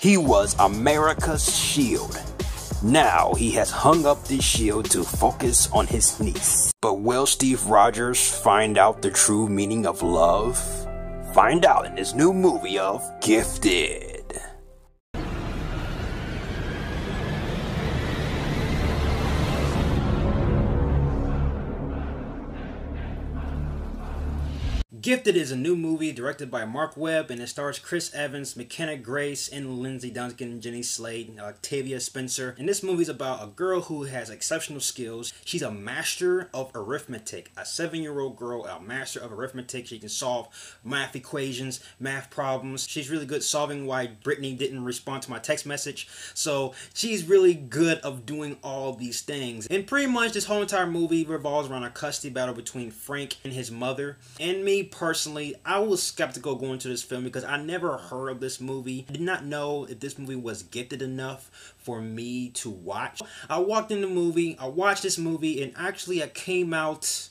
He was America's shield. Now he has hung up this shield to focus on his niece. But will Steve Rogers find out the true meaning of love? Find out in this new movie of Gifted. Gifted is a new movie directed by Marc Webb and it stars Chris Evans, McKenna Grace, and Lindsay Duncan, Jenny Slate, and Octavia Spencer. And this movie is about a girl who has exceptional skills. She's a master of arithmetic. A seven-year-old girl, a master of arithmetic. She can solve math equations, math problems. She's really good solving why Brittany didn't respond to my text message. So she's really good of doing all these things. And pretty much this whole entire movie revolves around a custody battle between Frank and his mother. And me personally, I was skeptical going to this film because I never heard of this movie. I did not know if this movie was gifted enough for me to watch. I walked in the movie, I watched this movie, and actually I came out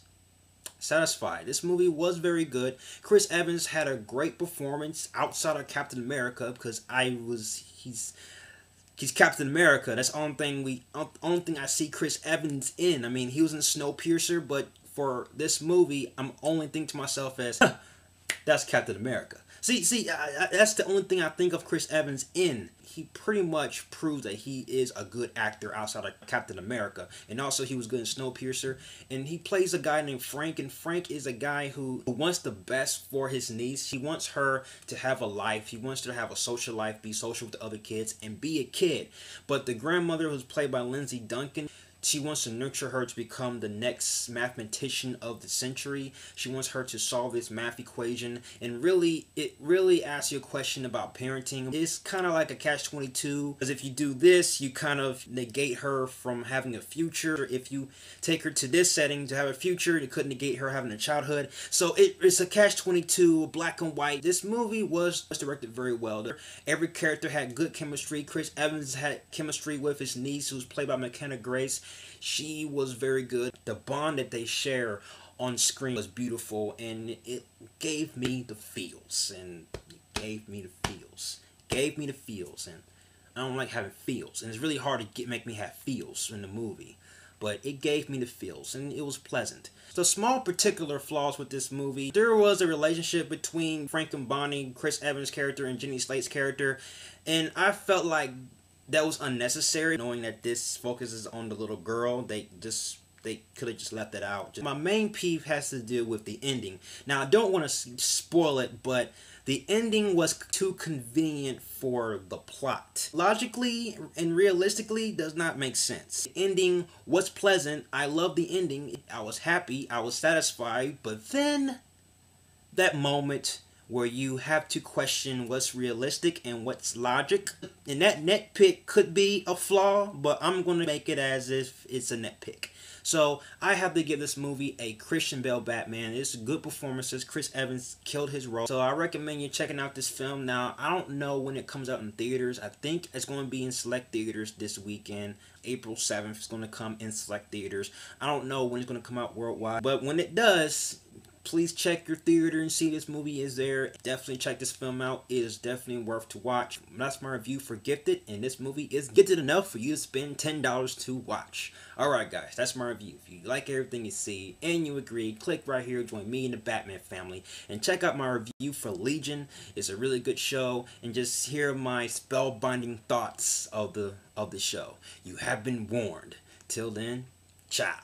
satisfied. This movie was very good. Chris Evans had a great performance outside of Captain America because I was he's he's Captain America. That's the only thing we only thing I see Chris Evans in. I mean, he was in Snowpiercer, but for this movie, I'm only thinking to myself as, that's Captain America. See, see, I, I, that's the only thing I think of Chris Evans in. He pretty much proves that he is a good actor outside of Captain America. And also he was good in Snowpiercer. And he plays a guy named Frank. And Frank is a guy who, who wants the best for his niece. He wants her to have a life. He wants her to have a social life, be social with the other kids, and be a kid. But the grandmother who's played by Lindsay Duncan, she wants to nurture her to become the next mathematician of the century. She wants her to solve this math equation. And really, it really asks you a question about parenting. It's kind of like a catch-22. Because if you do this, you kind of negate her from having a future. If you take her to this setting to have a future, it could negate her having a childhood. So it, it's a catch-22, black and white. This movie was directed very well. Every character had good chemistry. Chris Evans had chemistry with his niece, who was played by McKenna Grace. She was very good. The bond that they share on screen was beautiful and it gave me the feels and it gave me the feels. Gave me the feels and I don't like having feels and it's really hard to get make me have feels in the movie but it gave me the feels and it was pleasant. So small particular flaws with this movie. There was a relationship between Frank and Bonnie, Chris Evans' character and Jenny Slate's character and I felt like that was unnecessary knowing that this focuses on the little girl. They just they could have just left that out. My main peeve has to do with the ending. Now i don't want to spoil it but the ending was too convenient for the plot. Logically and realistically does not make sense. The ending was pleasant. I love the ending. I was happy. I was satisfied. But then that moment where you have to question what's realistic and what's logic. And that nitpick could be a flaw, but I'm going to make it as if it's a nitpick. So I have to give this movie a Christian Bale Batman. It's good performances. Chris Evans killed his role. So I recommend you checking out this film. Now, I don't know when it comes out in theaters. I think it's going to be in select theaters this weekend. April 7th is going to come in select theaters. I don't know when it's going to come out worldwide. But when it does, please check your theater and see this movie is there. Definitely check this film out. It is definitely worth to watch. That's my review for Gifted, and this movie is gifted enough for you to spend $10 to watch. Alright guys, that's my review. If you like everything you see and you agree, click right here, join me and the Batman family, and check out my review for Legion. It's a really good show, and just hear my spellbinding thoughts of the of the show. You have been warned. Till then, ciao.